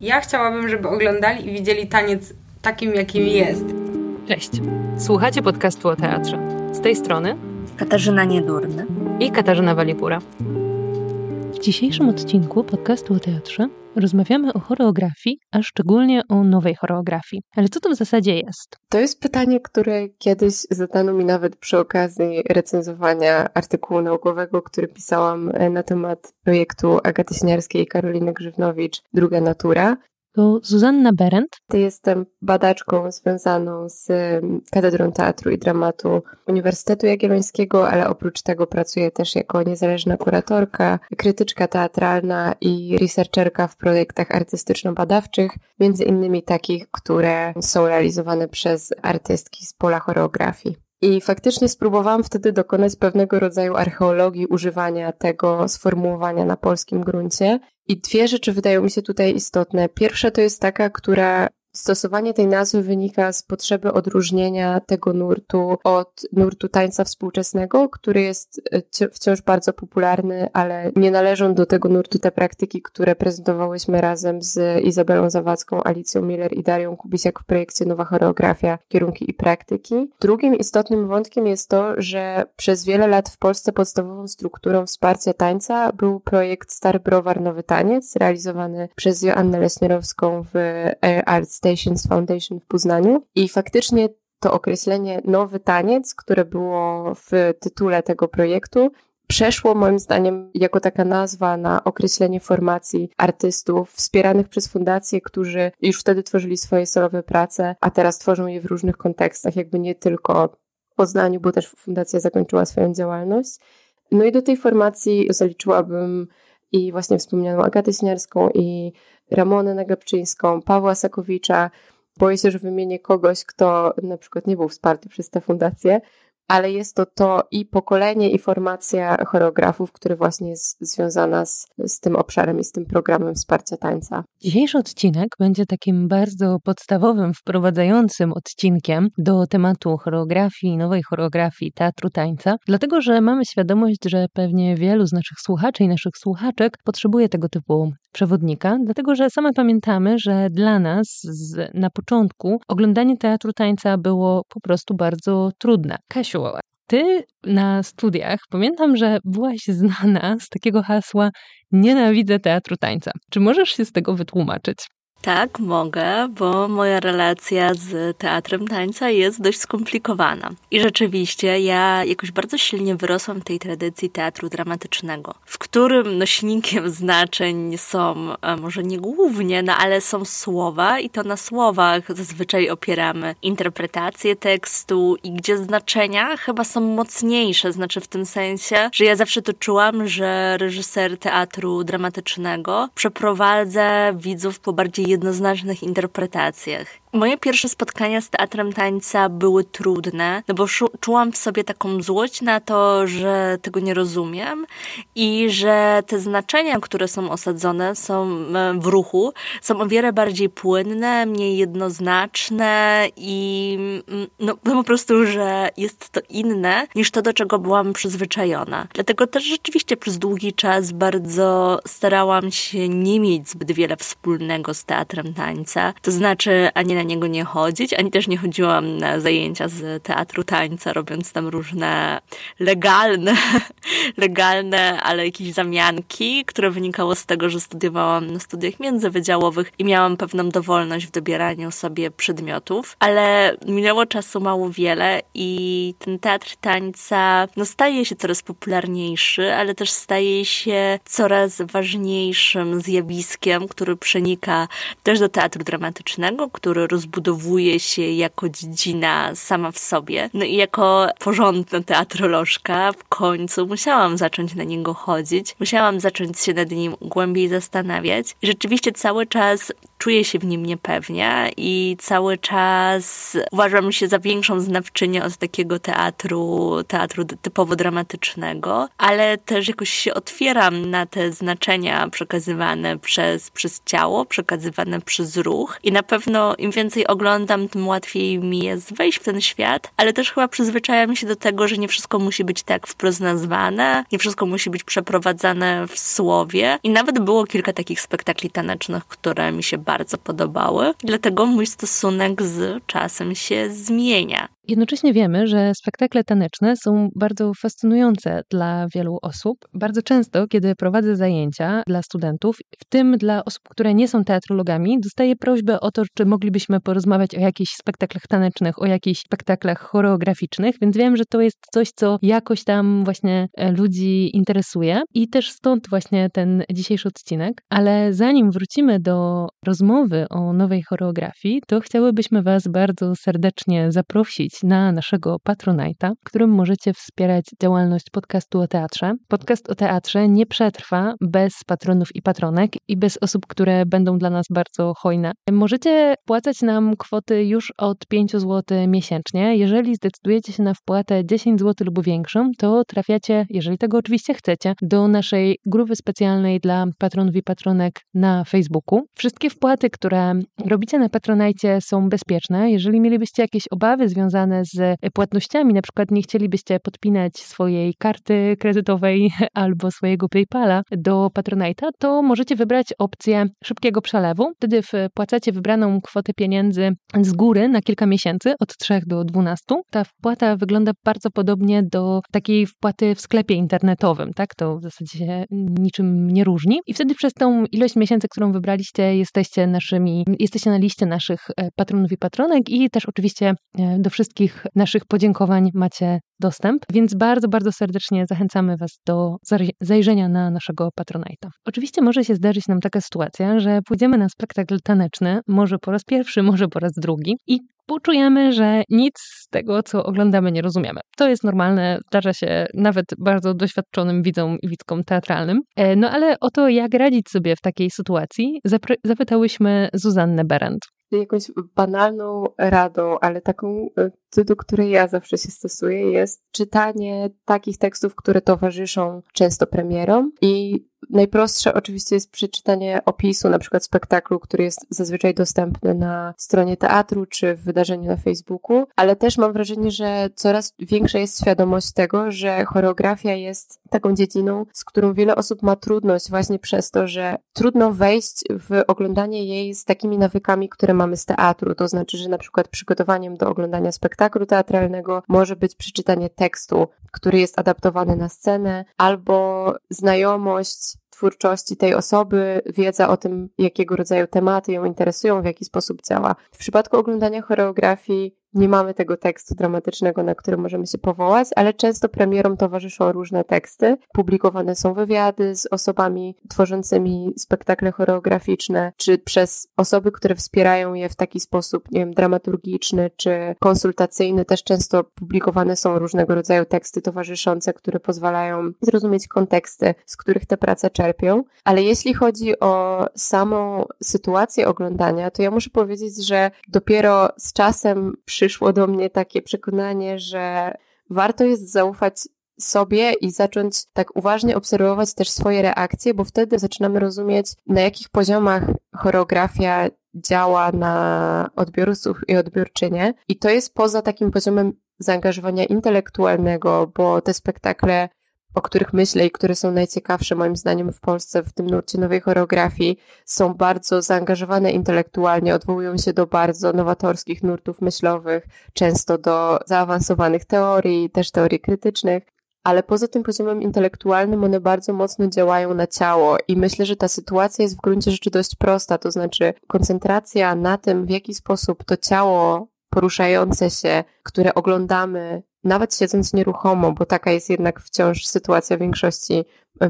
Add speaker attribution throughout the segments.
Speaker 1: Ja chciałabym, żeby oglądali i widzieli taniec takim, jakim jest.
Speaker 2: Cześć. Słuchacie podcastu o teatrze. Z tej strony
Speaker 3: Katarzyna Niedurna
Speaker 2: i Katarzyna Walipura. W dzisiejszym odcinku podcastu o teatrze rozmawiamy o choreografii, a szczególnie o nowej choreografii. Ale co to w zasadzie jest?
Speaker 4: To jest pytanie, które kiedyś zadano mi nawet przy okazji recenzowania artykułu naukowego, który pisałam na temat projektu Agaty Śniarskiej i Karoliny Grzywnowicz Druga Natura
Speaker 2: to Zuzanna Berendt.
Speaker 4: Jestem badaczką związaną z Katedrą Teatru i Dramatu Uniwersytetu Jagiellońskiego, ale oprócz tego pracuję też jako niezależna kuratorka, krytyczka teatralna i researcherka w projektach artystyczno-badawczych, między innymi takich, które są realizowane przez artystki z pola choreografii. I faktycznie spróbowałam wtedy dokonać pewnego rodzaju archeologii używania tego sformułowania na polskim gruncie. I dwie rzeczy wydają mi się tutaj istotne. Pierwsza to jest taka, która Stosowanie tej nazwy wynika z potrzeby odróżnienia tego nurtu od nurtu tańca współczesnego, który jest e, wciąż bardzo popularny, ale nie należą do tego nurtu te praktyki, które prezentowałyśmy razem z Izabelą Zawadzką, Alicją Miller i Darią Kubisiak w projekcie Nowa Choreografia, Kierunki i Praktyki. Drugim istotnym wątkiem jest to, że przez wiele lat w Polsce podstawową strukturą wsparcia tańca był projekt Stary Browar Nowy Taniec, realizowany przez Joannę Lesnierowską w Arts Stations Foundation w Poznaniu i faktycznie to określenie nowy taniec, które było w tytule tego projektu, przeszło moim zdaniem jako taka nazwa na określenie formacji artystów wspieranych przez fundacje, którzy już wtedy tworzyli swoje solowe prace, a teraz tworzą je w różnych kontekstach, jakby nie tylko w Poznaniu, bo też fundacja zakończyła swoją działalność. No i do tej formacji zaliczyłabym i właśnie wspomnianą Agatę Śniarską i Ramonę Nagabczyńską, Pawła Sakowicza. Boję się, że wymienię kogoś, kto na przykład nie był wsparty przez tę fundację, ale jest to to i pokolenie, i formacja choreografów, które właśnie jest związana z, z tym obszarem i z tym programem wsparcia tańca.
Speaker 2: Dzisiejszy odcinek będzie takim bardzo podstawowym, wprowadzającym odcinkiem do tematu choreografii, nowej choreografii teatru tańca, dlatego że mamy świadomość, że pewnie wielu z naszych słuchaczy i naszych słuchaczek potrzebuje tego typu przewodnika, dlatego że same pamiętamy, że dla nas z, na początku oglądanie teatru tańca było po prostu bardzo trudne. Kasiu, ty na studiach pamiętam, że byłaś znana z takiego hasła Nienawidzę teatru tańca. Czy możesz się z tego wytłumaczyć?
Speaker 3: Tak, mogę, bo moja relacja z teatrem tańca jest dość skomplikowana. I rzeczywiście ja jakoś bardzo silnie wyrosłam w tej tradycji teatru dramatycznego, w którym nośnikiem znaczeń są, e, może nie głównie, no ale są słowa i to na słowach zazwyczaj opieramy interpretację tekstu i gdzie znaczenia chyba są mocniejsze, znaczy w tym sensie, że ja zawsze to czułam, że reżyser teatru dramatycznego przeprowadza widzów po bardziej jednoznacznych interpretacjach. Moje pierwsze spotkania z teatrem tańca były trudne, no bo czułam w sobie taką złość na to, że tego nie rozumiem i że te znaczenia, które są osadzone, są e, w ruchu, są o wiele bardziej płynne, mniej jednoznaczne i mm, no, no po prostu, że jest to inne niż to, do czego byłam przyzwyczajona. Dlatego też rzeczywiście przez długi czas bardzo starałam się nie mieć zbyt wiele wspólnego z teatrem tańca, to znaczy ani na niego nie chodzić, ani też nie chodziłam na zajęcia z teatru tańca, robiąc tam różne legalne, legalne, ale jakieś zamianki, które wynikało z tego, że studiowałam na studiach międzywydziałowych i miałam pewną dowolność w dobieraniu sobie przedmiotów, ale minęło czasu mało wiele i ten teatr tańca no, staje się coraz popularniejszy, ale też staje się coraz ważniejszym zjawiskiem, który przenika też do teatru dramatycznego, który rozbudowuje się jako dziedzina sama w sobie. No i jako porządna teatrolożka w końcu musiałam zacząć na niego chodzić, musiałam zacząć się nad nim głębiej zastanawiać. I rzeczywiście cały czas czuję się w nim niepewnie i cały czas uważam się za większą znawczynię od takiego teatru, teatru typowo dramatycznego, ale też jakoś się otwieram na te znaczenia przekazywane przez, przez ciało, przekazywane przez ruch i na pewno im więcej oglądam, tym łatwiej mi jest wejść w ten świat, ale też chyba przyzwyczajam się do tego, że nie wszystko musi być tak wprost nazwane, nie wszystko musi być przeprowadzane w słowie i nawet było kilka takich spektakli tanecznych, które mi się bardzo podobały, dlatego mój stosunek z czasem się zmienia.
Speaker 2: Jednocześnie wiemy, że spektakle taneczne są bardzo fascynujące dla wielu osób. Bardzo często, kiedy prowadzę zajęcia dla studentów, w tym dla osób, które nie są teatrologami, dostaję prośbę o to, czy moglibyśmy porozmawiać o jakichś spektaklach tanecznych, o jakichś spektaklach choreograficznych, więc wiem, że to jest coś, co jakoś tam właśnie e, ludzi interesuje i też stąd właśnie ten dzisiejszy odcinek. Ale zanim wrócimy do rozmowy o nowej choreografii, to chciałybyśmy Was bardzo serdecznie zaprosić na naszego Patronite'a, którym możecie wspierać działalność podcastu o teatrze. Podcast o teatrze nie przetrwa bez patronów i patronek i bez osób, które będą dla nas bardzo hojne. Możecie wpłacać nam kwoty już od 5 zł miesięcznie. Jeżeli zdecydujecie się na wpłatę 10 zł lub większą, to trafiacie, jeżeli tego oczywiście chcecie, do naszej grupy specjalnej dla patronów i patronek na Facebooku. Wszystkie wpłaty, które robicie na Patronite są bezpieczne. Jeżeli mielibyście jakieś obawy związane związane z płatnościami, na przykład nie chcielibyście podpinać swojej karty kredytowej albo swojego PayPala do Patronite'a, to możecie wybrać opcję szybkiego przelewu. Wtedy wpłacacie wybraną kwotę pieniędzy z góry na kilka miesięcy, od 3 do 12. Ta wpłata wygląda bardzo podobnie do takiej wpłaty w sklepie internetowym, tak? To w zasadzie niczym nie różni. I wtedy przez tą ilość miesięcy, którą wybraliście, jesteście naszymi, jesteście na liście naszych e, patronów i patronek i też oczywiście e, do wszystkich wszystkich naszych podziękowań macie dostęp, więc bardzo, bardzo serdecznie zachęcamy Was do zajrzenia na naszego Patronite'a. Oczywiście może się zdarzyć nam taka sytuacja, że pójdziemy na spektakl taneczny, może po raz pierwszy, może po raz drugi i poczujemy, że nic z tego, co oglądamy, nie rozumiemy. To jest normalne, zdarza się nawet bardzo doświadczonym widzom i widzkom teatralnym. E, no ale o to, jak radzić sobie w takiej sytuacji, zapytałyśmy Zuzannę Berendt
Speaker 4: jakąś banalną radą, ale taką, e, do której ja zawsze się stosuję, jest czytanie takich tekstów, które towarzyszą często premierom i Najprostsze oczywiście jest przeczytanie opisu, na przykład spektaklu, który jest zazwyczaj dostępny na stronie teatru czy w wydarzeniu na Facebooku, ale też mam wrażenie, że coraz większa jest świadomość tego, że choreografia jest taką dziedziną, z którą wiele osób ma trudność właśnie przez to, że trudno wejść w oglądanie jej z takimi nawykami, które mamy z teatru. To znaczy, że na przykład przygotowaniem do oglądania spektaklu teatralnego może być przeczytanie tekstu, który jest adaptowany na scenę, albo znajomość twórczości tej osoby, wiedza o tym, jakiego rodzaju tematy ją interesują, w jaki sposób działa. W przypadku oglądania choreografii nie mamy tego tekstu dramatycznego, na który możemy się powołać, ale często premierom towarzyszą różne teksty. Publikowane są wywiady z osobami tworzącymi spektakle choreograficzne, czy przez osoby, które wspierają je w taki sposób, nie wiem, dramaturgiczny czy konsultacyjny. Też często publikowane są różnego rodzaju teksty towarzyszące, które pozwalają zrozumieć konteksty, z których te prace czerpią. Ale jeśli chodzi o samą sytuację oglądania, to ja muszę powiedzieć, że dopiero z czasem przy przyszło do mnie takie przekonanie, że warto jest zaufać sobie i zacząć tak uważnie obserwować też swoje reakcje, bo wtedy zaczynamy rozumieć, na jakich poziomach choreografia działa na odbiorców i odbiorczynie. I to jest poza takim poziomem zaangażowania intelektualnego, bo te spektakle o których myślę i które są najciekawsze moim zdaniem w Polsce w tym nurcie nowej choreografii, są bardzo zaangażowane intelektualnie, odwołują się do bardzo nowatorskich nurtów myślowych, często do zaawansowanych teorii, też teorii krytycznych. Ale poza tym poziomem intelektualnym one bardzo mocno działają na ciało i myślę, że ta sytuacja jest w gruncie rzeczy dość prosta, to znaczy koncentracja na tym, w jaki sposób to ciało poruszające się, które oglądamy, nawet siedząc nieruchomo, bo taka jest jednak wciąż sytuacja większości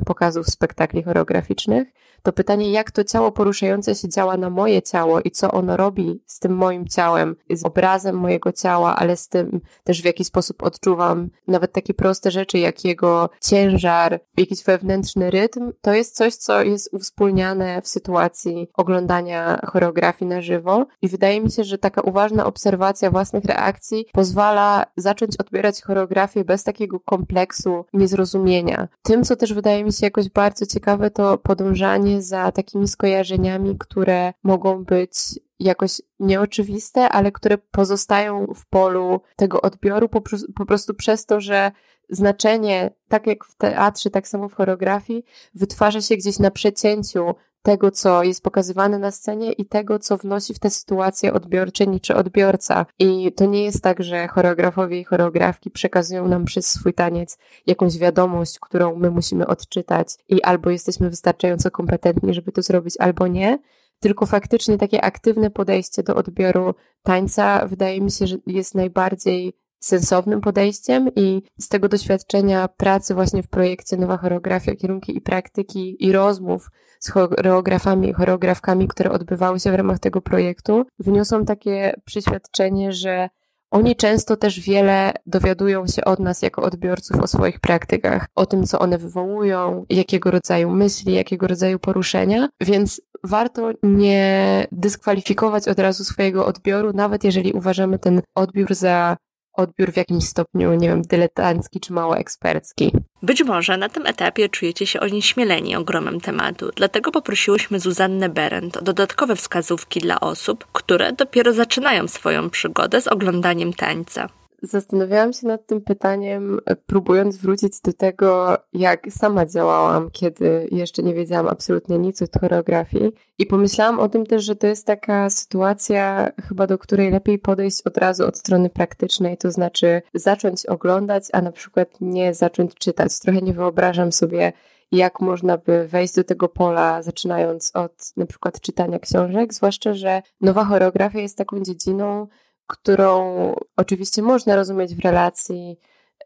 Speaker 4: pokazów spektakli choreograficznych, to pytanie, jak to ciało poruszające się działa na moje ciało i co ono robi z tym moim ciałem, z obrazem mojego ciała, ale z tym też w jaki sposób odczuwam nawet takie proste rzeczy, jak jego ciężar, jakiś wewnętrzny rytm, to jest coś, co jest uwspólniane w sytuacji oglądania choreografii na żywo. I wydaje mi się, że taka uważna obserwacja własnych reakcji pozwala zacząć odbierać choreografię bez takiego kompleksu niezrozumienia. Tym, co też wydaje mi się jakoś bardzo ciekawe, to podążanie za takimi skojarzeniami, które mogą być jakoś nieoczywiste, ale które pozostają w polu tego odbioru po, po prostu przez to, że znaczenie, tak jak w teatrze, tak samo w choreografii, wytwarza się gdzieś na przecięciu tego, co jest pokazywane na scenie i tego, co wnosi w tę sytuację odbiorczyni czy odbiorca. I to nie jest tak, że choreografowie i choreografki przekazują nam przez swój taniec jakąś wiadomość, którą my musimy odczytać i albo jesteśmy wystarczająco kompetentni, żeby to zrobić, albo nie. Tylko faktycznie takie aktywne podejście do odbioru tańca wydaje mi się, że jest najbardziej sensownym podejściem i z tego doświadczenia pracy właśnie w projekcie Nowa Choreografia, Kierunki i Praktyki i rozmów z choreografami i choreografkami, które odbywały się w ramach tego projektu, wyniosą takie przeświadczenie, że oni często też wiele dowiadują się od nas jako odbiorców o swoich praktykach, o tym, co one wywołują, jakiego rodzaju myśli, jakiego rodzaju poruszenia, więc warto nie dyskwalifikować od razu swojego odbioru, nawet jeżeli uważamy ten odbiór za odbiór w jakimś stopniu, nie wiem, dyletancki czy mało ekspercki.
Speaker 3: Być może na tym etapie czujecie się onieśmieleni ogromem tematu, dlatego poprosiłyśmy Zuzannę Berendt o dodatkowe wskazówki dla osób, które dopiero zaczynają swoją przygodę z oglądaniem tańca.
Speaker 4: Zastanawiałam się nad tym pytaniem, próbując wrócić do tego, jak sama działałam, kiedy jeszcze nie wiedziałam absolutnie nic o choreografii. I pomyślałam o tym też, że to jest taka sytuacja, chyba do której lepiej podejść od razu od strony praktycznej, to znaczy zacząć oglądać, a na przykład nie zacząć czytać. Trochę nie wyobrażam sobie, jak można by wejść do tego pola, zaczynając od na przykład czytania książek, zwłaszcza, że nowa choreografia jest taką dziedziną, którą oczywiście można rozumieć w relacji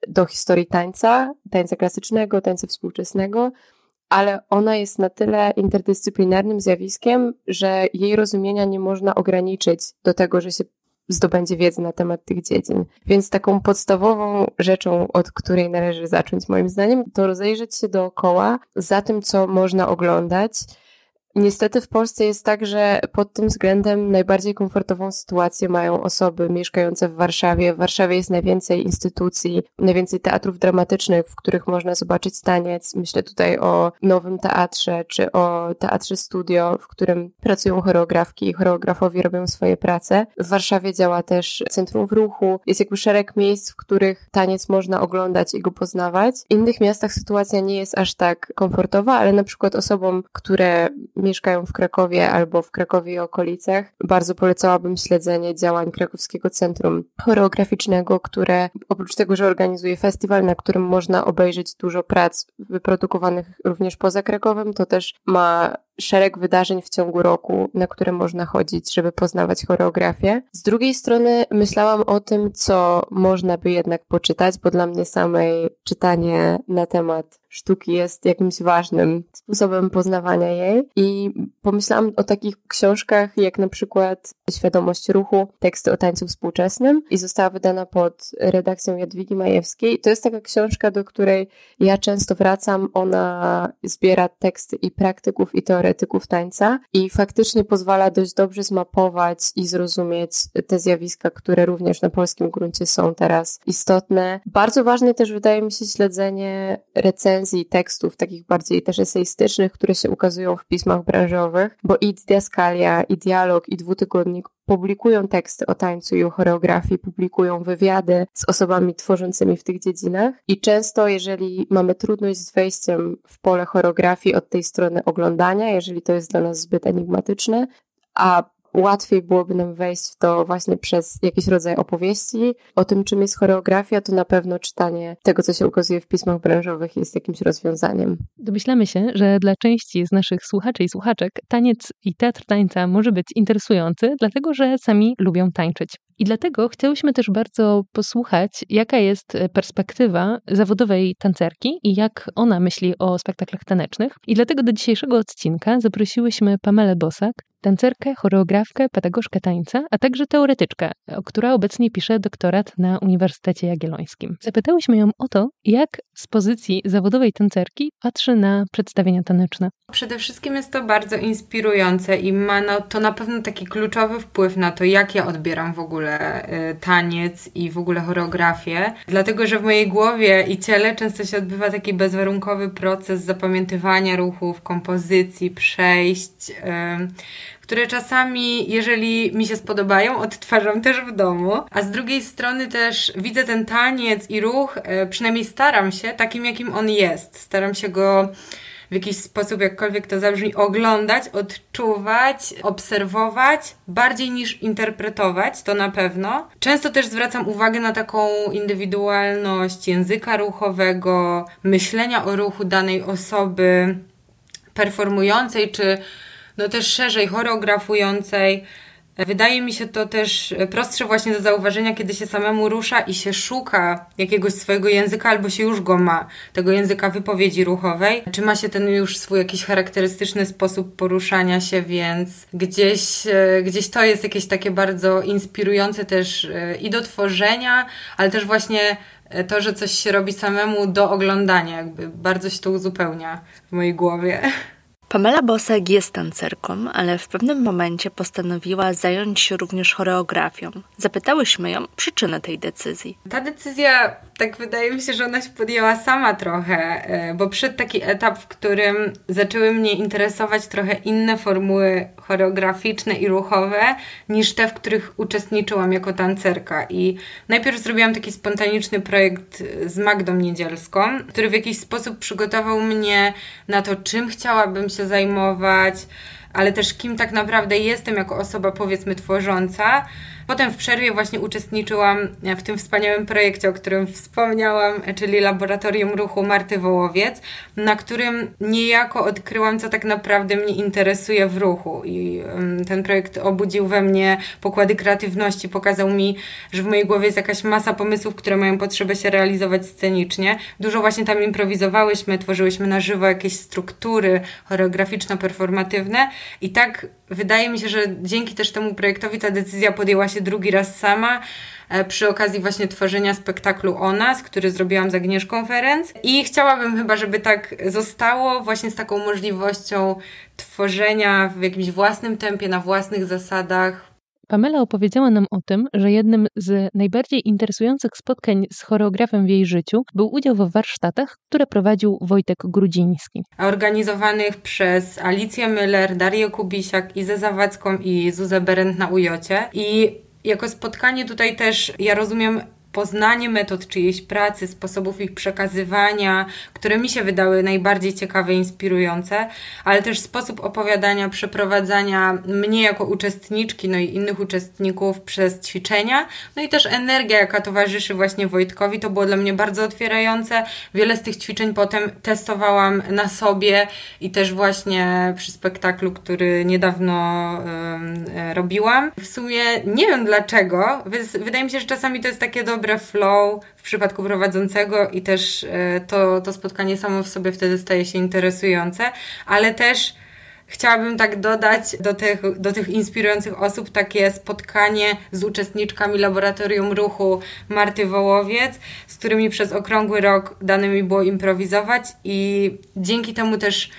Speaker 4: do historii tańca, tańca klasycznego, tańca współczesnego, ale ona jest na tyle interdyscyplinarnym zjawiskiem, że jej rozumienia nie można ograniczyć do tego, że się zdobędzie wiedzę na temat tych dziedzin. Więc taką podstawową rzeczą, od której należy zacząć moim zdaniem, to rozejrzeć się dookoła za tym, co można oglądać, Niestety w Polsce jest tak, że pod tym względem najbardziej komfortową sytuację mają osoby mieszkające w Warszawie. W Warszawie jest najwięcej instytucji, najwięcej teatrów dramatycznych, w których można zobaczyć taniec. Myślę tutaj o Nowym Teatrze, czy o Teatrze Studio, w którym pracują choreografki i choreografowie robią swoje prace. W Warszawie działa też Centrum w Ruchu. Jest jakby szereg miejsc, w których taniec można oglądać i go poznawać. W innych miastach sytuacja nie jest aż tak komfortowa, ale na przykład osobom, które mieszkają w Krakowie albo w Krakowie i okolicach, bardzo polecałabym śledzenie działań Krakowskiego Centrum Choreograficznego, które oprócz tego, że organizuje festiwal, na którym można obejrzeć dużo prac wyprodukowanych również poza Krakowem, to też ma szereg wydarzeń w ciągu roku, na które można chodzić, żeby poznawać choreografię. Z drugiej strony myślałam o tym, co można by jednak poczytać, bo dla mnie samej czytanie na temat sztuki jest jakimś ważnym sposobem poznawania jej. I pomyślałam o takich książkach, jak na przykład Świadomość ruchu, teksty o tańcu współczesnym i została wydana pod redakcją Jadwigi Majewskiej. To jest taka książka, do której ja często wracam. Ona zbiera teksty i praktyków i teoretyków tańca i faktycznie pozwala dość dobrze zmapować i zrozumieć te zjawiska, które również na polskim gruncie są teraz istotne. Bardzo ważne też wydaje mi się śledzenie recenzji tekstów, takich bardziej też eseistycznych, które się ukazują w pismach branżowych, bo i diaskalia, i dialog, i dwutygodnik publikują teksty o tańcu i o choreografii, publikują wywiady z osobami tworzącymi w tych dziedzinach. I często, jeżeli mamy trudność z wejściem w pole choreografii od tej strony oglądania, jeżeli to jest dla nas zbyt enigmatyczne, a łatwiej byłoby nam wejść w to właśnie przez jakiś rodzaj opowieści o tym, czym jest choreografia, to na pewno czytanie tego, co się ukazuje w pismach branżowych jest jakimś rozwiązaniem.
Speaker 2: Domyślamy się, że dla części z naszych słuchaczy i słuchaczek taniec i teatr tańca może być interesujący, dlatego że sami lubią tańczyć. I dlatego chciałyśmy też bardzo posłuchać, jaka jest perspektywa zawodowej tancerki i jak ona myśli o spektaklach tanecznych. I dlatego do dzisiejszego odcinka zaprosiłyśmy Pamelę Bosak, tancerkę, choreografkę, pedagogzkę tańca, a także teoretyczkę, która obecnie pisze doktorat na Uniwersytecie Jagiellońskim. Zapytałyśmy ją o to, jak z pozycji zawodowej tancerki patrzy na przedstawienia taneczne.
Speaker 1: Przede wszystkim jest to bardzo inspirujące i ma no, to na pewno taki kluczowy wpływ na to, jak ja odbieram w ogóle y, taniec i w ogóle choreografię. Dlatego, że w mojej głowie i ciele często się odbywa taki bezwarunkowy proces zapamiętywania ruchów, kompozycji, przejść. Y, które czasami, jeżeli mi się spodobają, odtwarzam też w domu, a z drugiej strony też widzę ten taniec i ruch, e, przynajmniej staram się takim, jakim on jest. Staram się go w jakiś sposób, jakkolwiek to zabrzmi, oglądać, odczuwać, obserwować, bardziej niż interpretować, to na pewno. Często też zwracam uwagę na taką indywidualność języka ruchowego, myślenia o ruchu danej osoby performującej, czy no też szerzej choreografującej. Wydaje mi się to też prostsze właśnie do zauważenia, kiedy się samemu rusza i się szuka jakiegoś swojego języka, albo się już go ma, tego języka wypowiedzi ruchowej. Czy ma się ten już swój jakiś charakterystyczny sposób poruszania się, więc gdzieś, e, gdzieś to jest jakieś takie bardzo inspirujące też e, i do tworzenia, ale też właśnie e, to, że coś się robi samemu do oglądania, jakby bardzo się to uzupełnia w mojej głowie.
Speaker 3: Pamela Bosek jest tancerką, ale w pewnym momencie postanowiła zająć się również choreografią. Zapytałyśmy ją przyczynę tej decyzji.
Speaker 1: Ta decyzja, tak wydaje mi się, że ona się podjęła sama trochę, e, bo przyszedł taki etap, w którym zaczęły mnie interesować trochę inne formuły choreograficzne i ruchowe niż te, w których uczestniczyłam jako tancerka. I najpierw zrobiłam taki spontaniczny projekt z Magdą Niedzielską, który w jakiś sposób przygotował mnie na to, czym chciałabym się się zajmować, ale też kim tak naprawdę jestem jako osoba powiedzmy tworząca. Potem w przerwie właśnie uczestniczyłam w tym wspaniałym projekcie, o którym wspomniałam, czyli Laboratorium Ruchu Marty Wołowiec, na którym niejako odkryłam, co tak naprawdę mnie interesuje w ruchu. I ten projekt obudził we mnie pokłady kreatywności, pokazał mi, że w mojej głowie jest jakaś masa pomysłów, które mają potrzebę się realizować scenicznie. Dużo właśnie tam improwizowałyśmy, tworzyłyśmy na żywo jakieś struktury choreograficzno-performatywne i tak wydaje mi się, że dzięki też temu projektowi ta decyzja podjęła się drugi raz sama e, przy okazji właśnie tworzenia spektaklu o nas, który zrobiłam z Agnieszką Ferenc i chciałabym chyba, żeby tak zostało właśnie z taką możliwością tworzenia w jakimś własnym tempie, na własnych zasadach,
Speaker 2: Pamela opowiedziała nam o tym, że jednym z najbardziej interesujących spotkań z choreografem w jej życiu był udział w warsztatach, które prowadził Wojtek Grudziński.
Speaker 1: Organizowanych przez Alicję Müller, Darię Kubisiak, Izę Zawadzką i Zuzę Berend na Ujocie. I jako spotkanie tutaj też ja rozumiem poznanie metod czyjejś pracy, sposobów ich przekazywania, które mi się wydały najbardziej ciekawe inspirujące, ale też sposób opowiadania, przeprowadzania mnie jako uczestniczki, no i innych uczestników przez ćwiczenia, no i też energia, jaka towarzyszy właśnie Wojtkowi, to było dla mnie bardzo otwierające. Wiele z tych ćwiczeń potem testowałam na sobie i też właśnie przy spektaklu, który niedawno y, robiłam. W sumie nie wiem dlaczego, wydaje mi się, że czasami to jest takie dobre dobre flow w przypadku prowadzącego i też e, to, to spotkanie samo w sobie wtedy staje się interesujące, ale też chciałabym tak dodać do tych, do tych inspirujących osób takie spotkanie z uczestniczkami Laboratorium Ruchu Marty Wołowiec, z którymi przez okrągły rok dane mi było improwizować i dzięki temu też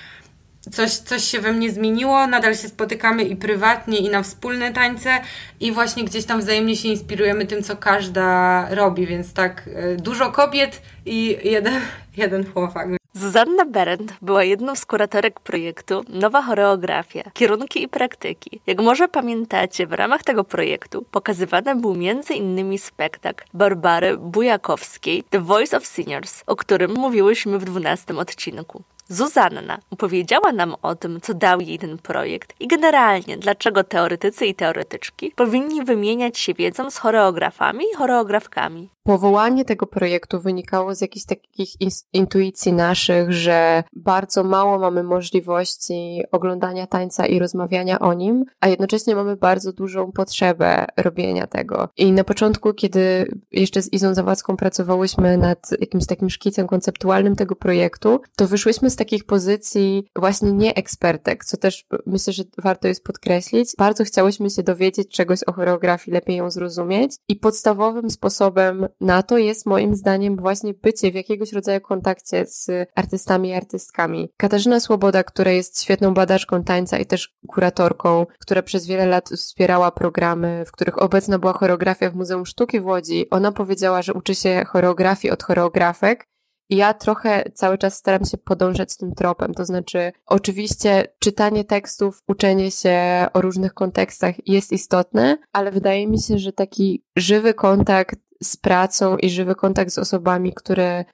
Speaker 1: coś, coś się we mnie zmieniło, nadal się spotykamy i prywatnie, i na wspólne tańce, i właśnie gdzieś tam wzajemnie się inspirujemy tym, co każda robi, więc tak e, dużo kobiet i jeden, jeden chłopak.
Speaker 3: Zuzanna Berendt była jedną z kuratorek projektu Nowa Choreografia, Kierunki i Praktyki. Jak może pamiętacie, w ramach tego projektu pokazywany był m.in. spektakl Barbary Bujakowskiej The Voice of Seniors, o którym mówiłyśmy w dwunastym odcinku. Zuzanna opowiedziała nam o tym, co dał jej ten projekt i generalnie dlaczego teoretycy i teoretyczki powinni wymieniać się wiedzą z choreografami i choreografkami.
Speaker 4: Powołanie tego projektu wynikało z jakichś takich intuicji naszych, że bardzo mało mamy możliwości oglądania tańca i rozmawiania o nim, a jednocześnie mamy bardzo dużą potrzebę robienia tego. I na początku, kiedy jeszcze z Izą Zawadzką pracowałyśmy nad jakimś takim szkicem konceptualnym tego projektu, to wyszłyśmy z takich pozycji właśnie nie ekspertek, co też myślę, że warto jest podkreślić. Bardzo chciałyśmy się dowiedzieć czegoś o choreografii, lepiej ją zrozumieć i podstawowym sposobem na to jest moim zdaniem właśnie bycie w jakiegoś rodzaju kontakcie z artystami i artystkami. Katarzyna Słoboda, która jest świetną badaczką tańca i też kuratorką, która przez wiele lat wspierała programy, w których obecna była choreografia w Muzeum Sztuki w Łodzi, ona powiedziała, że uczy się choreografii od choreografek ja trochę cały czas staram się podążać tym tropem. To znaczy, oczywiście czytanie tekstów, uczenie się o różnych kontekstach jest istotne, ale wydaje mi się, że taki żywy kontakt z pracą i żywy kontakt z osobami, które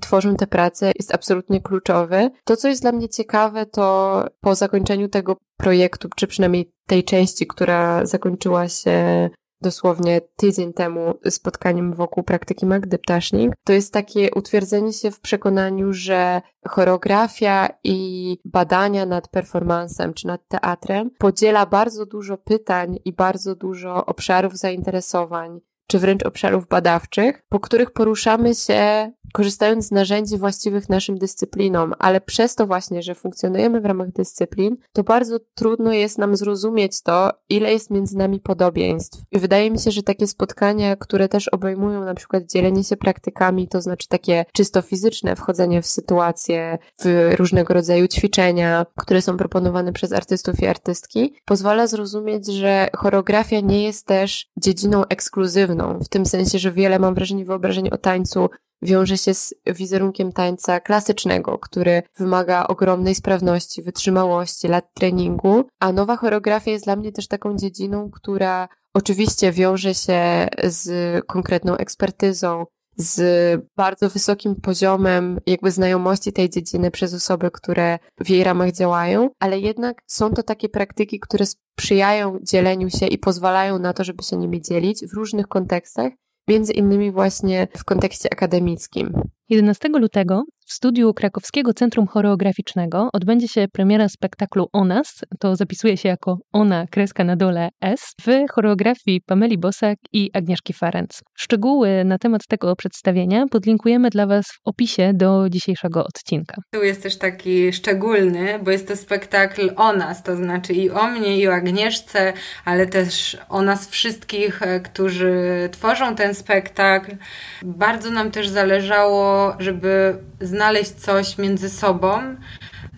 Speaker 4: tworzą te prace jest absolutnie kluczowy. To, co jest dla mnie ciekawe, to po zakończeniu tego projektu, czy przynajmniej tej części, która zakończyła się dosłownie tydzień temu spotkaniem wokół praktyki Magdy Ptasznik, to jest takie utwierdzenie się w przekonaniu, że choreografia i badania nad performansem czy nad teatrem podziela bardzo dużo pytań i bardzo dużo obszarów zainteresowań czy wręcz obszarów badawczych, po których poruszamy się korzystając z narzędzi właściwych naszym dyscyplinom, ale przez to właśnie, że funkcjonujemy w ramach dyscyplin, to bardzo trudno jest nam zrozumieć to, ile jest między nami podobieństw. I wydaje mi się, że takie spotkania, które też obejmują na przykład dzielenie się praktykami, to znaczy takie czysto fizyczne wchodzenie w sytuacje, w różnego rodzaju ćwiczenia, które są proponowane przez artystów i artystki, pozwala zrozumieć, że choreografia nie jest też dziedziną ekskluzywną, w tym sensie, że wiele mam wrażenie wyobrażeń o tańcu wiąże się z wizerunkiem tańca klasycznego, który wymaga ogromnej sprawności, wytrzymałości, lat treningu, a nowa choreografia jest dla mnie też taką dziedziną, która oczywiście wiąże się z konkretną ekspertyzą, z bardzo wysokim poziomem jakby znajomości tej dziedziny przez osoby, które w jej ramach działają, ale jednak są to takie praktyki, które sprzyjają dzieleniu się i pozwalają na to, żeby się nimi dzielić w różnych kontekstach między innymi właśnie w kontekście akademickim.
Speaker 2: 11 lutego w studiu Krakowskiego Centrum Choreograficznego odbędzie się premiera spektaklu O nas, to zapisuje się jako Ona, kreska na dole S, w choreografii Pameli Bosak i Agnieszki Ferenc. Szczegóły na temat tego przedstawienia podlinkujemy dla Was w opisie do dzisiejszego odcinka.
Speaker 1: Tu jest też taki szczególny, bo jest to spektakl o nas, to znaczy i o mnie, i o Agnieszce, ale też o nas wszystkich, e, którzy tworzą ten spektakl. Bardzo nam też zależało, żeby znaleźć coś między sobą,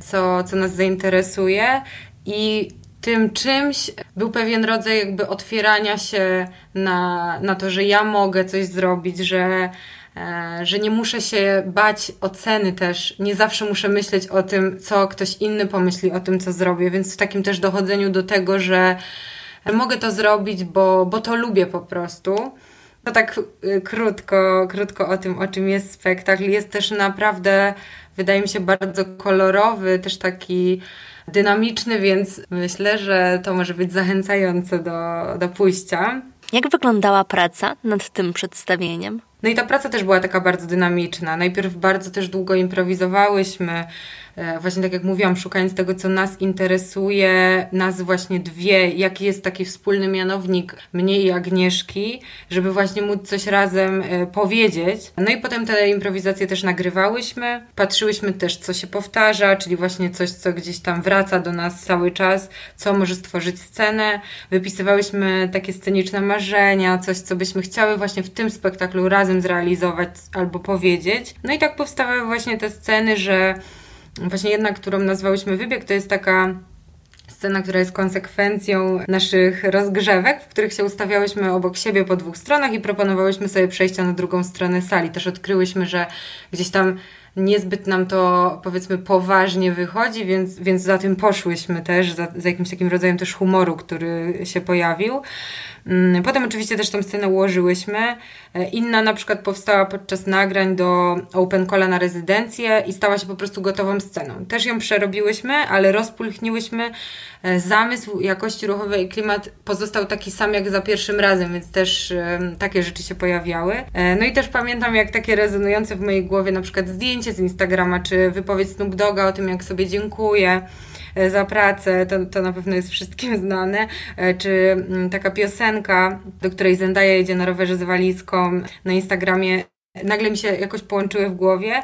Speaker 1: co, co nas zainteresuje i tym czymś był pewien rodzaj jakby otwierania się na, na to, że ja mogę coś zrobić, że, e, że nie muszę się bać oceny też. Nie zawsze muszę myśleć o tym, co ktoś inny pomyśli o tym, co zrobię, więc w takim też dochodzeniu do tego, że mogę to zrobić, bo, bo to lubię po prostu. To tak y, krótko, krótko o tym, o czym jest spektakl. Jest też naprawdę, wydaje mi się, bardzo kolorowy, też taki dynamiczny, więc myślę, że to może być zachęcające do, do pójścia.
Speaker 3: Jak wyglądała praca nad tym przedstawieniem?
Speaker 1: No i ta praca też była taka bardzo dynamiczna. Najpierw bardzo też długo improwizowałyśmy, właśnie tak jak mówiłam, szukając tego, co nas interesuje, nas właśnie dwie, jaki jest taki wspólny mianownik mnie i Agnieszki, żeby właśnie móc coś razem e, powiedzieć. No i potem te improwizacje też nagrywałyśmy, patrzyłyśmy też, co się powtarza, czyli właśnie coś, co gdzieś tam wraca do nas cały czas, co może stworzyć scenę. Wypisywałyśmy takie sceniczne marzenia, coś, co byśmy chciały właśnie w tym spektaklu razem zrealizować albo powiedzieć. No i tak powstawały właśnie te sceny, że właśnie jedna, którą nazwałyśmy wybieg, to jest taka scena, która jest konsekwencją naszych rozgrzewek, w których się ustawiałyśmy obok siebie po dwóch stronach i proponowałyśmy sobie przejścia na drugą stronę sali. Też odkryłyśmy, że gdzieś tam niezbyt nam to powiedzmy poważnie wychodzi, więc, więc za tym poszłyśmy też, za, za jakimś takim rodzajem też humoru, który się pojawił. Mm, potem oczywiście też tą scenę ułożyłyśmy. E, inna na przykład powstała podczas nagrań do Open Cola na rezydencję i stała się po prostu gotową sceną. Też ją przerobiłyśmy, ale rozpulchniłyśmy e, zamysł jakości ruchowej i klimat pozostał taki sam jak za pierwszym razem, więc też takie rzeczy się pojawiały. E, no i też pamiętam jak takie rezonujące w mojej głowie na przykład zdjęcie z Instagrama, czy wypowiedź Snoop Doga o tym jak sobie dziękuję E, za pracę, to, to na pewno jest wszystkim znane, e, czy mm, taka piosenka, do której Zendaya jedzie na rowerze z walizką na Instagramie, nagle mi się jakoś połączyły w głowie.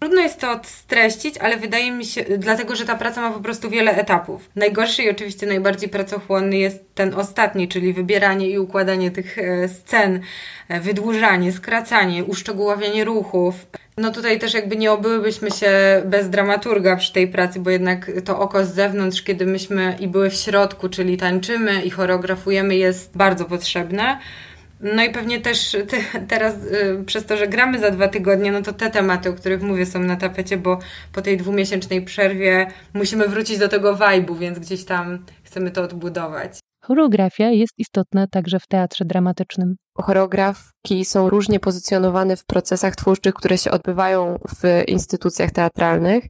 Speaker 1: Trudno jest to streścić, ale wydaje mi się, dlatego że ta praca ma po prostu wiele etapów. Najgorszy i oczywiście najbardziej pracochłonny jest ten ostatni, czyli wybieranie i układanie tych e, scen, wydłużanie, skracanie, uszczegóławianie ruchów. No tutaj też jakby nie obyłybyśmy się bez dramaturga przy tej pracy, bo jednak to oko z zewnątrz, kiedy myśmy i były w środku, czyli tańczymy i choreografujemy, jest bardzo potrzebne. No i pewnie też te, teraz y, przez to, że gramy za dwa tygodnie, no to te tematy, o których mówię, są na tapecie, bo po tej dwumiesięcznej przerwie musimy wrócić do tego vibe'u, więc gdzieś tam chcemy to odbudować.
Speaker 2: Choreografia jest istotna także w teatrze dramatycznym.
Speaker 4: Choreografki są różnie pozycjonowane w procesach twórczych, które się odbywają w instytucjach teatralnych.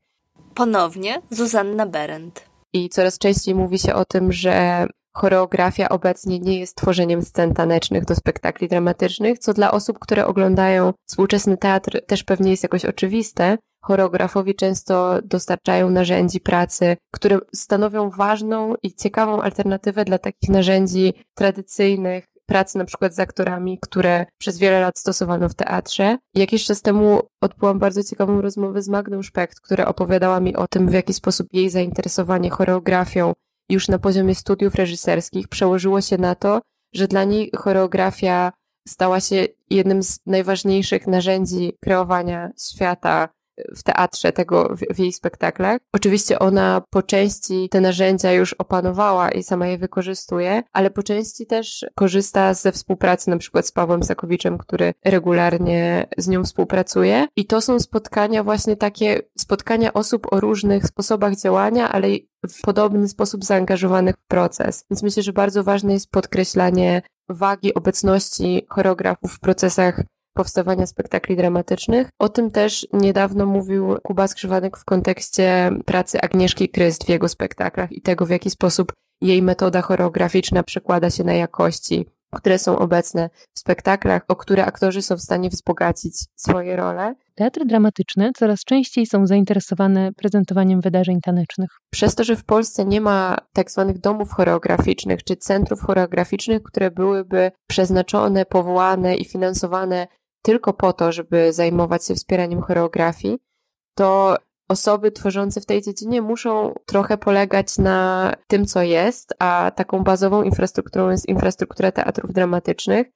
Speaker 3: Ponownie Zuzanna Berendt.
Speaker 4: I coraz częściej mówi się o tym, że choreografia obecnie nie jest tworzeniem scen tanecznych do spektakli dramatycznych, co dla osób, które oglądają współczesny teatr też pewnie jest jakoś oczywiste. Choreografowie często dostarczają narzędzi pracy, które stanowią ważną i ciekawą alternatywę dla takich narzędzi tradycyjnych, pracy na przykład z aktorami, które przez wiele lat stosowano w teatrze. Jakiś czas temu odbyłam bardzo ciekawą rozmowę z Magdą Szpecht, która opowiadała mi o tym, w jaki sposób jej zainteresowanie choreografią już na poziomie studiów reżyserskich przełożyło się na to, że dla niej choreografia stała się jednym z najważniejszych narzędzi kreowania świata w teatrze, tego w, w, jej spektaklach. Oczywiście ona po części te narzędzia już opanowała i sama je wykorzystuje, ale po części też korzysta ze współpracy na przykład z Pawłem Sakowiczem, który regularnie z nią współpracuje. I to są spotkania właśnie takie, spotkania osób o różnych sposobach działania, ale w podobny sposób zaangażowanych w proces. Więc myślę, że bardzo ważne jest podkreślanie wagi obecności choreografów w procesach powstawania spektakli dramatycznych. O tym też niedawno mówił Kuba Skrzywanek w kontekście pracy Agnieszki Kryst w jego spektaklach i tego, w jaki sposób jej metoda choreograficzna przekłada się na jakości, które są obecne w spektaklach, o które aktorzy są w stanie wzbogacić swoje role.
Speaker 2: Teatry dramatyczne coraz częściej są zainteresowane prezentowaniem wydarzeń tanecznych.
Speaker 4: Przez to, że w Polsce nie ma tak zwanych domów choreograficznych czy centrów choreograficznych, które byłyby przeznaczone, powołane i finansowane tylko po to, żeby zajmować się wspieraniem choreografii, to osoby tworzące w tej dziedzinie muszą trochę polegać na tym, co jest, a taką bazową infrastrukturą jest infrastruktura teatrów dramatycznych,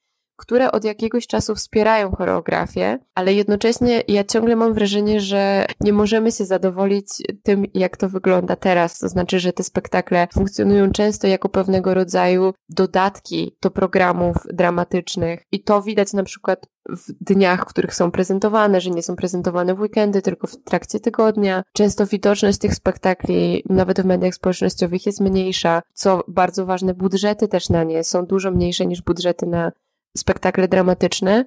Speaker 4: które od jakiegoś czasu wspierają choreografię, ale jednocześnie ja ciągle mam wrażenie, że nie możemy się zadowolić tym, jak to wygląda teraz. To znaczy, że te spektakle funkcjonują często jako pewnego rodzaju dodatki do programów dramatycznych i to widać na przykład w dniach, w których są prezentowane, że nie są prezentowane w weekendy, tylko w trakcie tygodnia. Często widoczność tych spektakli, nawet w mediach społecznościowych, jest mniejsza, co bardzo ważne, budżety też na nie są dużo mniejsze niż budżety na spektakle dramatyczne,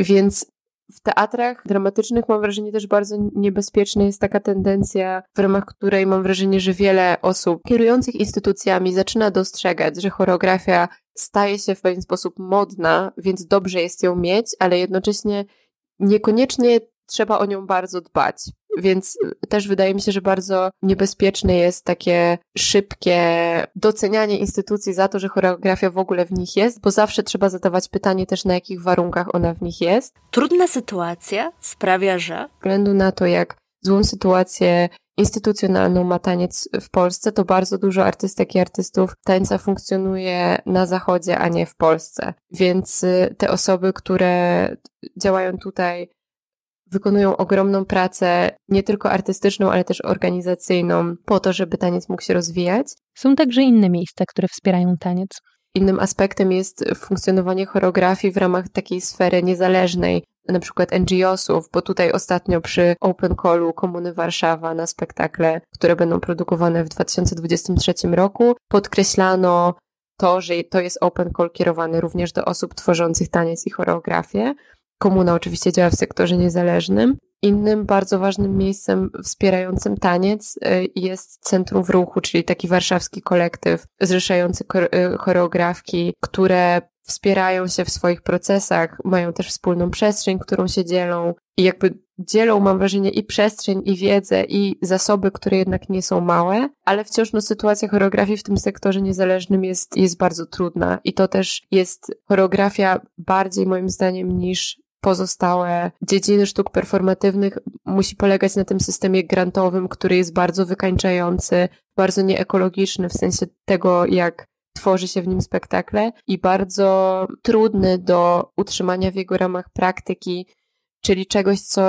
Speaker 4: więc w teatrach dramatycznych mam wrażenie też bardzo niebezpieczna jest taka tendencja, w ramach której mam wrażenie, że wiele osób kierujących instytucjami zaczyna dostrzegać, że choreografia staje się w pewien sposób modna, więc dobrze jest ją mieć, ale jednocześnie niekoniecznie trzeba o nią bardzo dbać. Więc też wydaje mi się, że bardzo niebezpieczne jest takie szybkie docenianie instytucji za to, że choreografia w ogóle w nich jest, bo zawsze trzeba zadawać pytanie też na jakich warunkach ona w nich jest.
Speaker 3: Trudna sytuacja sprawia, że.
Speaker 4: Ze względu na to, jak złą sytuację instytucjonalną ma taniec w Polsce, to bardzo dużo artystek i artystów tańca funkcjonuje na zachodzie, a nie w Polsce. Więc y, te osoby, które działają tutaj wykonują ogromną pracę, nie tylko artystyczną, ale też organizacyjną, po to, żeby taniec mógł się rozwijać.
Speaker 2: Są także inne miejsca, które wspierają taniec.
Speaker 4: Innym aspektem jest funkcjonowanie choreografii w ramach takiej sfery niezależnej, na przykład NGO-sów, bo tutaj ostatnio przy Open Callu Komuny Warszawa na spektakle, które będą produkowane w 2023 roku, podkreślano to, że to jest Open Call kierowany również do osób tworzących taniec i choreografię. Komuna oczywiście działa w sektorze niezależnym. Innym bardzo ważnym miejscem wspierającym taniec y, jest Centrum w Ruchu, czyli taki warszawski kolektyw zrzeszający y, choreografki, które wspierają się w swoich procesach, mają też wspólną przestrzeń, którą się dzielą i jakby dzielą, mam wrażenie, i przestrzeń, i wiedzę, i zasoby, które jednak nie są małe, ale wciąż no, sytuacja choreografii w tym sektorze niezależnym jest, jest bardzo trudna i to też jest choreografia bardziej moim zdaniem niż pozostałe dziedziny sztuk performatywnych musi polegać na tym systemie grantowym, który jest bardzo wykańczający, bardzo nieekologiczny w sensie tego, jak tworzy się w nim spektakle i bardzo trudny do utrzymania w jego ramach praktyki, czyli czegoś, co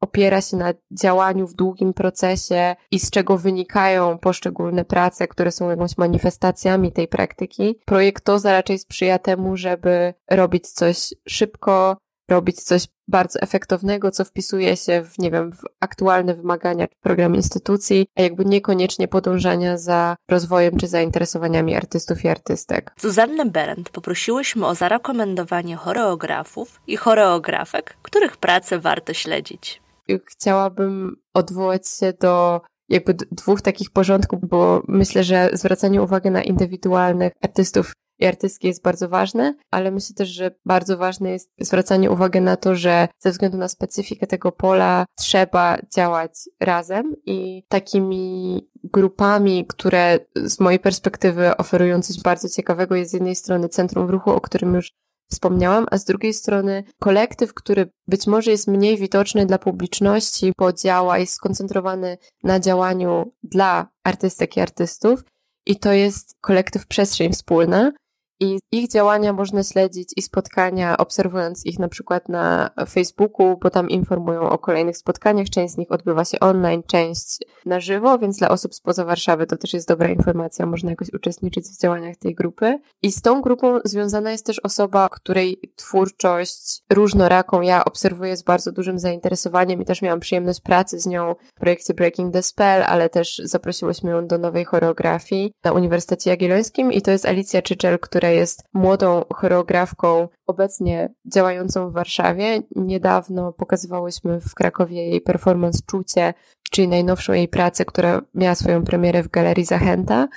Speaker 4: opiera się na działaniu w długim procesie i z czego wynikają poszczególne prace, które są jakąś manifestacjami tej praktyki. Projekt TOZA raczej sprzyja temu, żeby robić coś szybko, robić coś bardzo efektownego, co wpisuje się w, nie wiem, w aktualne wymagania czy program instytucji, a jakby niekoniecznie podążania za rozwojem czy zainteresowaniami artystów i artystek.
Speaker 3: Zuzannę Berendt poprosiłyśmy o zarekomendowanie choreografów i choreografek, których pracę warto śledzić.
Speaker 4: Chciałabym odwołać się do jakby dwóch takich porządków, bo myślę, że zwracanie uwagi na indywidualnych artystów i artystki jest bardzo ważne, ale myślę też, że bardzo ważne jest zwracanie uwagi na to, że ze względu na specyfikę tego pola trzeba działać razem i takimi grupami, które z mojej perspektywy oferują coś bardzo ciekawego jest z jednej strony Centrum Ruchu, o którym już wspomniałam, a z drugiej strony kolektyw, który być może jest mniej widoczny dla publiczności, bo działa, jest skoncentrowany na działaniu dla artystek i artystów. I to jest kolektyw Przestrzeń Wspólna, i ich działania można śledzić i spotkania, obserwując ich na przykład na Facebooku, bo tam informują o kolejnych spotkaniach. Część z nich odbywa się online, część na żywo, więc dla osób spoza Warszawy to też jest dobra informacja, można jakoś uczestniczyć w działaniach tej grupy. I z tą grupą związana jest też osoba, której twórczość różnoraką ja obserwuję z bardzo dużym zainteresowaniem i też miałam przyjemność pracy z nią w projekcie Breaking the Spell, ale też zaprosiłyśmy ją do nowej choreografii na Uniwersytecie Jagiellońskim i to jest Alicja Czyczel, która jest młodą choreografką obecnie działającą w Warszawie. Niedawno pokazywałyśmy w Krakowie jej performance Czucie, czyli najnowszą jej pracę, która miała swoją premierę w Galerii Zachęta.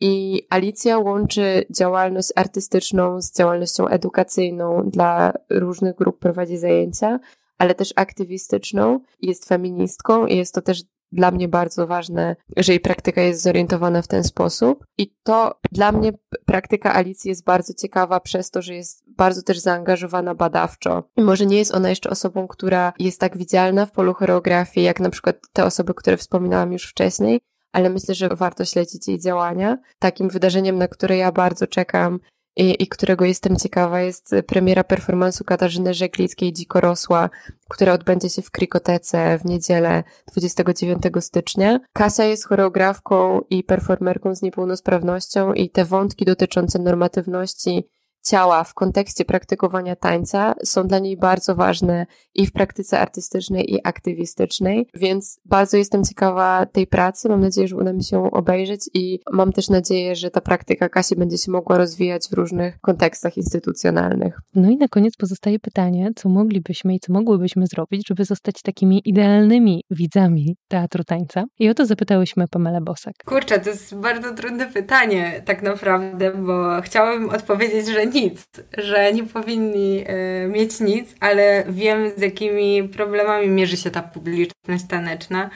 Speaker 4: I Alicja łączy działalność artystyczną z działalnością edukacyjną dla różnych grup, prowadzi zajęcia, ale też aktywistyczną. Jest feministką i jest to też dla mnie bardzo ważne, że jej praktyka jest zorientowana w ten sposób. I to dla mnie praktyka Alicji jest bardzo ciekawa przez to, że jest bardzo też zaangażowana badawczo. I może nie jest ona jeszcze osobą, która jest tak widzialna w polu choreografii, jak na przykład te osoby, które wspominałam już wcześniej, ale myślę, że warto śledzić jej działania. Takim wydarzeniem, na które ja bardzo czekam, i, i którego jestem ciekawa, jest premiera performansu Katarzyny Żeglickiej Dzikorosła, która odbędzie się w Krikotece w niedzielę 29 stycznia. Kasia jest choreografką i performerką z niepełnosprawnością i te wątki dotyczące normatywności ciała w kontekście praktykowania tańca są dla niej bardzo ważne i w praktyce artystycznej i aktywistycznej, więc bardzo jestem ciekawa tej pracy. Mam nadzieję, że uda mi się obejrzeć i mam też nadzieję, że ta praktyka Kasi będzie się mogła rozwijać w różnych kontekstach instytucjonalnych.
Speaker 2: No i na koniec pozostaje pytanie, co moglibyśmy i co mogłybyśmy zrobić, żeby zostać takimi idealnymi widzami teatru tańca? I o to zapytałyśmy Pamela Bosak.
Speaker 1: Kurczę, to jest bardzo trudne pytanie tak naprawdę, bo chciałabym odpowiedzieć, że nic, że nie powinni y, mieć nic, ale wiem z jakimi problemami mierzy się ta publiczność taneczna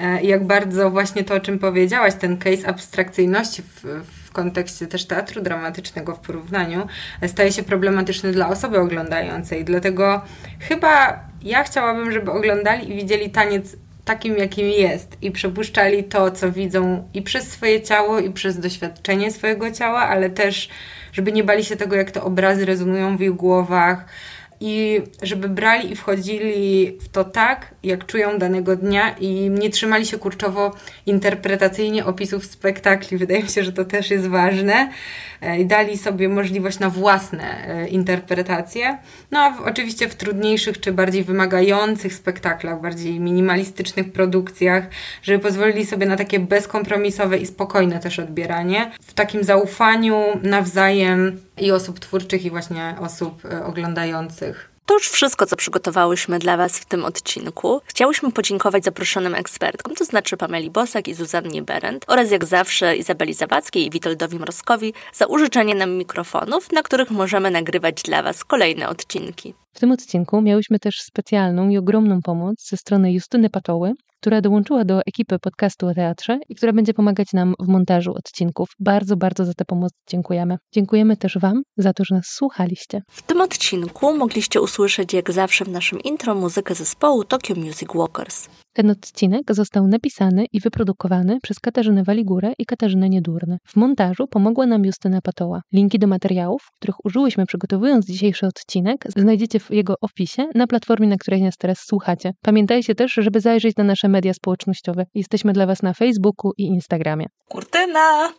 Speaker 1: y, jak bardzo właśnie to, o czym powiedziałaś, ten case abstrakcyjności w, w kontekście też teatru dramatycznego w porównaniu, staje się problematyczny dla osoby oglądającej. Dlatego chyba ja chciałabym, żeby oglądali i widzieli taniec takim, jakim jest. I przepuszczali to, co widzą i przez swoje ciało, i przez doświadczenie swojego ciała, ale też żeby nie bali się tego, jak te obrazy rezonują w ich głowach, i żeby brali i wchodzili w to tak, jak czują danego dnia i nie trzymali się kurczowo interpretacyjnie opisów spektakli. Wydaje mi się, że to też jest ważne e, i dali sobie możliwość na własne e, interpretacje. No a oczywiście w trudniejszych czy bardziej wymagających spektaklach, bardziej minimalistycznych produkcjach, żeby pozwolili sobie na takie bezkompromisowe i spokojne też odbieranie, w takim zaufaniu nawzajem i osób twórczych, i właśnie osób e, oglądających.
Speaker 3: To już wszystko, co przygotowałyśmy dla Was w tym odcinku. Chciałyśmy podziękować zaproszonym ekspertkom, to znaczy Pameli Bosak i Zuzannie Berendt oraz jak zawsze Izabeli Zawadzkiej i Witoldowi Mrozkowi za użyczenie nam mikrofonów, na których możemy nagrywać dla Was kolejne odcinki.
Speaker 2: W tym odcinku miałyśmy też specjalną i ogromną pomoc ze strony Justyny Patoły, która dołączyła do ekipy podcastu o teatrze i która będzie pomagać nam w montażu odcinków. Bardzo, bardzo za tę pomoc dziękujemy. Dziękujemy też Wam za to, że nas słuchaliście.
Speaker 3: W tym odcinku mogliście usłyszeć, jak zawsze w naszym intro, muzykę zespołu Tokyo Music Walkers.
Speaker 2: Ten odcinek został napisany i wyprodukowany przez Katarzynę Waligurę i Katarzynę Niedurny. W montażu pomogła nam Justyna Patoła. Linki do materiałów, których użyłyśmy przygotowując dzisiejszy odcinek, znajdziecie w jego opisie na platformie, na której nas teraz słuchacie. Pamiętajcie też, żeby zajrzeć na nasze media społecznościowe. Jesteśmy dla Was na Facebooku i Instagramie.
Speaker 3: Kurtyna!